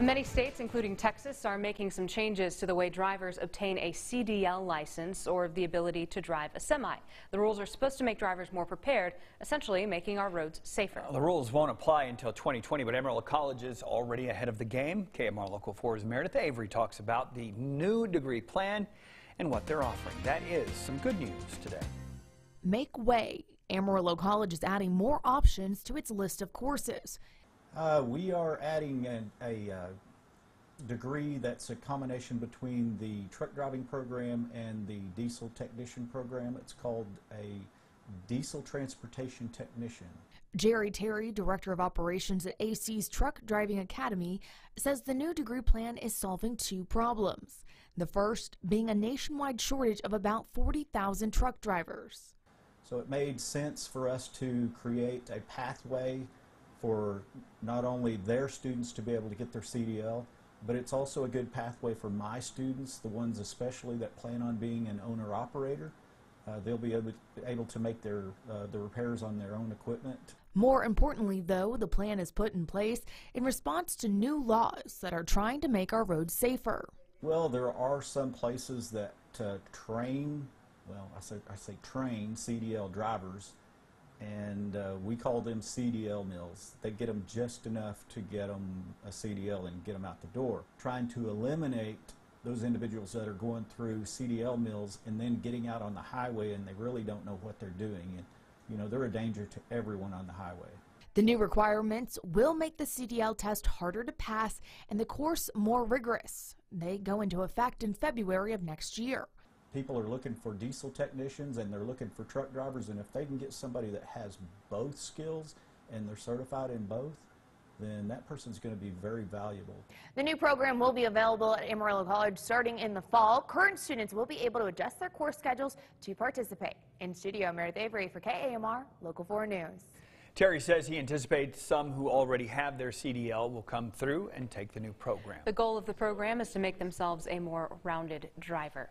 Many states, including Texas, are making some changes to the way drivers obtain a CDL license or the ability to drive a semi. The rules are supposed to make drivers more prepared, essentially making our roads safer. The rules won't apply until 2020, but Amarillo College is already ahead of the game. KAMR Local 4's Meredith Avery talks about the new degree plan and what they're offering. That is some good news today. Make way. Amarillo College is adding more options to its list of courses. Uh, we are adding an, a uh, degree that's a combination between the truck driving program and the diesel technician program. It's called a diesel transportation technician. Jerry Terry, Director of Operations at AC's Truck Driving Academy, says the new degree plan is solving two problems. The first being a nationwide shortage of about 40,000 truck drivers. So it made sense for us to create a pathway for not only their students to be able to get their CDL, but it's also a good pathway for my students, the ones especially that plan on being an owner-operator. Uh, they'll be able, able to make their uh, the repairs on their own equipment. More importantly, though, the plan is put in place in response to new laws that are trying to make our roads safer. Well, there are some places that uh, train, well, I say, I say train CDL drivers and uh, we call them CDL mills. They get them just enough to get them a CDL and get them out the door. Trying to eliminate those individuals that are going through CDL mills and then getting out on the highway and they really don't know what they're doing. And, you know, they're a danger to everyone on the highway. The new requirements will make the CDL test harder to pass and the course more rigorous. They go into effect in February of next year people are looking for diesel technicians and they're looking for truck drivers and if they can get somebody that has both skills and they're certified in both then that person's going to be very valuable. The new program will be available at Amarillo College starting in the fall. Current students will be able to adjust their course schedules to participate. In studio, Meredith Avery for KAMR Local 4 News. Terry says he anticipates some who already have their CDL will come through and take the new program. The goal of the program is to make themselves a more rounded driver.